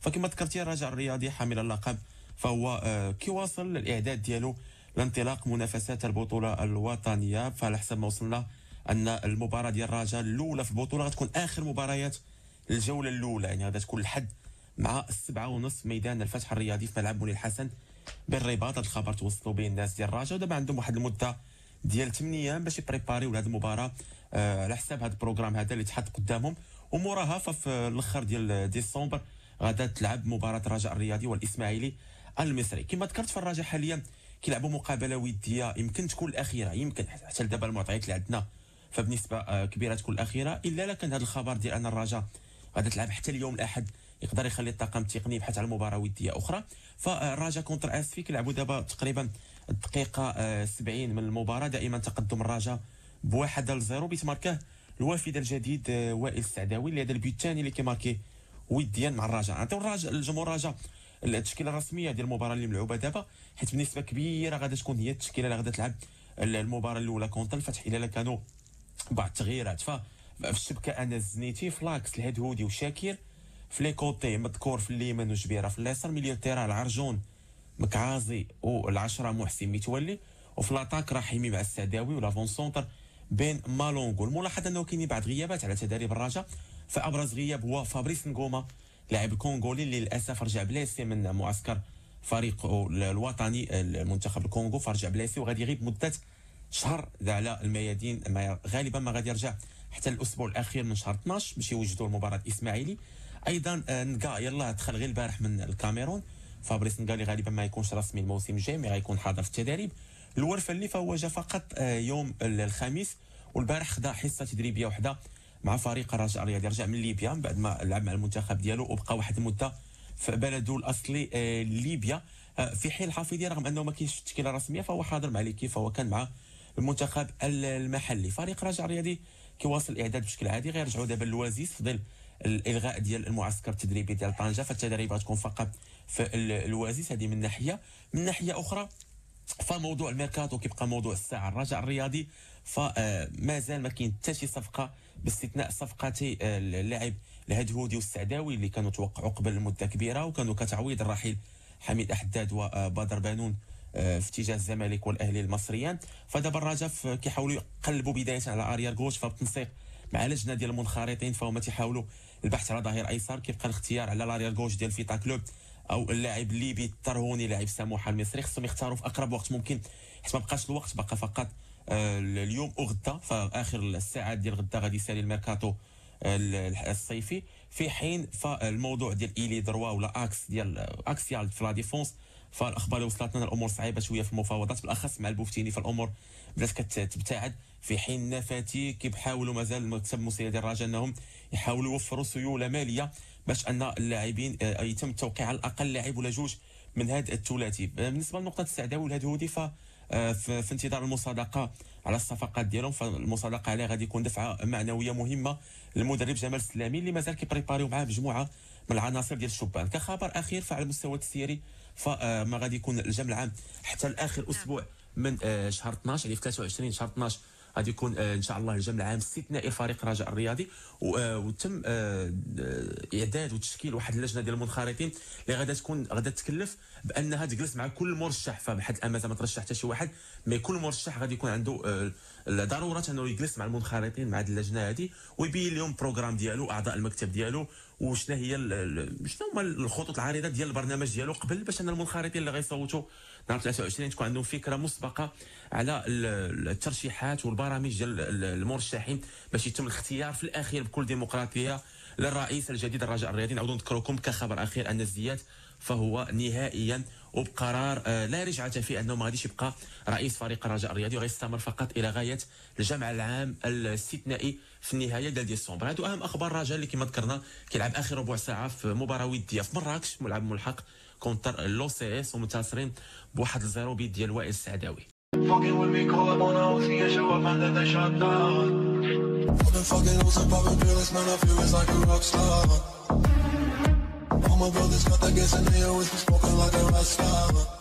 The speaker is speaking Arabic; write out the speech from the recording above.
فكما ذكرتي الرجاء الرياضي حامل اللقب فهو آه، كيواصل الاعداد ديالو لانطلاق منافسات البطولة الوطنية. فعلى حسب ما وصلنا أن المباراة ديال الرجاء الأولى في البطولة غتكون آخر مباريات الجوله الأولى. يعني غادا تكون الحد مع السبعة ونص ميدان الفتح الرياضي في ملعب منير الحسن بالرباط. الخبر توصلوا به الناس ديال الرجاء ودابا عندهم واحد المدة ديال 8 أيام باش يبريباريو لهذه المباراة آه على حساب هذا ال programme هذا اللي تحط قدامهم. وموراها ففي الأخر ديال ديسمبر غادا تلعب مباراة الرجاء الرياضي والإسماعيلي المصري. كما ذكرت في الرجاء حاليا كيلعبوا مقابلة ودية يمكن تكون الأخيرة يمكن حتى دابا المعطيات اللي عندنا فبنسبة آه، كبيرة تكون الأخيرة إلا لا كان هذا الخبر ديال أن الرجاء غادا تلعب حتى اليوم الأحد يقدر يخلي الطاقم التقني يبحث على مباراة ودية أخرى. فالرجاء كونتر اسفي كيلعبوا دابا تقريبا الدقيقة 70 آه، من المباراة. دائما تقدم الرجاء بواحد ل zéro بيت ماركاه الوافد الجديد آه، وائل السعداوي اللي هذا البيت الثاني اللي كيماركي وديا مع الرجاء عطيو الرجاء الجمهور الرجاء التشكيله الرسمية ديال المباراة اللي ملعوبة دابا حيت بنسبة كبيرة غادا تكون هي التشكيلة اللي غادا تلعب المباراة الأولى contre الفتح إلا كانوا بعض التغييرات. ففي الشبكة أنس الزنيتي ف l'axe الهدهودي وشاكير في les côtés مذكور في اليمين وجبيرة في اليسار milieu terrain العرجون مكعازي والعشرة محسن متولي وفي l'attaque رحيمي مع السعداوي و l'avant-centre بن مالونغو. الملاحظ أنه كاينين بعض غيابات على تدريب الرجاء فابرز غياب هو فابريس نغوما لاعب الكونغولي اللي للأسف رجع blessé من معسكر فريق الوطني المنتخب الكونغو فرجع blessé وغادي يغيب مدة شهر على الميادين غالبا ما غادي يرجع حتى الأسبوع الأخير من شهر 12 باش يوجدوا المباراة الإسماعيلي. أيضا آه، نقا يلا دخل غير البارح من الكاميرون. فابريس نقا اللي غالبا ما يكونش رسمي الموسم الجاي مي غيكون حاضر في التدريب. الورفلي فهو جا فقط آه، يوم الخميس والبارح خدا حصة تدريبية وحدة مع فريق الرجاء الرياضي. رجع من ليبيا من بعد ما لعب مع المنتخب ديالو وبقى واحد المدة في بلده الأصلي آه، ليبيا. في حين الحافظي رغم أنه ما كاينش تشكيلة رسمية فهو حاضر مع l'équipe فهو كان مع المنتخب المحلي. فريق الرجاء الرياضي كيواصل الإعداد بشكل عادي غيرجعوا دابا للوازيس في ظل الإلغاء ديال المعسكر التدريبي ديال طنجة. فالتدريب غتكون فقط في الوازيس هذه من ناحية. من ناحية أخرى فموضوع الميركاتو كيبقى موضوع الساعة. الرجاء الرياضي فما زال ما كاين حتى شي صفقة باستثناء صفقتي آه، اللاعب الهدهودي والسعداوي اللي كانوا توقعوا قبل مده كبيرة وكانوا كتعويض الرحيل حميد أحداد وبدر بانون آه، في اتجاه الزمالك والأهلي المصريان. فدابا الرجاء كيحاولوا يقلبوا بداية على أريار غوش فبالتنسيق مع لجنة ديال المنخرطين فهما تيحاولوا البحث على ظهير أيسر. كيبقى الاختيار على l'arrière gauche ديال فيتا كلوب أو اللاعب الليبي الترهوني لاعب سموحه المصري خصهم يختاروا في أقرب وقت ممكن حيت ما بقاش الوقت بقى فقط آه، اليوم وغدا فاخر الساعات ديال غدا غادي يسالي الميركاتو آه، الصيفي. في حين فالموضوع ديال ailier droit ولا axe ديال axial في la défense فالأخبار اللي وصلتنا الأمور صعيبة شوية في المفاوضات. بالأخص مع البوفتيني فالأمور بدات كتبتعد في حين نفاتي كيحاولوا مازال المكتب المسير ديال الرجاء أنهم يحاولوا يوفروا سيولة مالية باش أن اللاعبين آه، يتم التوقيع على الأقل لاعب ولا جوج من هذا الثلاثي. بالنسبة لنقطه السعداوي والهدهودي ف آه، في انتظار المصادقة على الصفقات ديالهم فالمصادقة عليه غادي يكون دفعة معنوية مهمة للمدرب جمال السلامي اللي مازال كيبريباريو معاه مجموعه من العناصر ديال الشبان كخبر أخير فعلى المستوى التسييري فما غادي يكون الجمع العام حتى لاخر أسبوع من آه، شهر 12 يعني في 23 شهر 12 غادي يكون آه، إن شاء الله الجمع العام استثنائي فريق الرجاء الرياضي. آه، وتم إعداد وتشكيل واحد اللجنة ديال المنخرطين اللي غادا تكون غادا تكلف بأنها تجلس مع كل مرشح. فبحد الامانه ما ترشح حتى شي واحد مي كل مرشح غادي يكون عنده ضروره أنه يجلس مع المنخرطين مع هذه اللجنة هذه ويبين لهم بروغرام ديالو أعضاء المكتب ديالو وشنو هي شنو هما الخطوط العريضة ديال البرنامج ديالو قبل باش أن المنخرطين اللي غيصوتوا نهار 23 تكون عندهم فكرة مسبقة على الترشيحات والبرامج ديال المرشحين باش يتم الاختيار في الأخير بكل ديمقراطية للرئيس الجديد الرجاء الرياضي. نعاودوا نذكركم كخبر أخير أن الزياد فهو نهائيا وبقرار آه، لا رجعة فيه أنه ما غاديش يبقى رئيس فريق الرجاء الرياضي وغيستمر فقط إلى غاية الجمع العام الاستثنائي في النهاية ديال ديسمبر هادو أهم أخبار الرجاء اللي كما ذكرنا كيلعب آخر ربع ساعة في مباراة وديه في مراكش ملعب ملحق كونتر لو سي اس ومنتصرين بواحد الزيرو بيد ديال وائل السعداوي Fucking with me, call up on and show up then they shut down. I've been fucking man, I feel it's like a rock star. All my brothers got that gas and they always been smoking like a rock.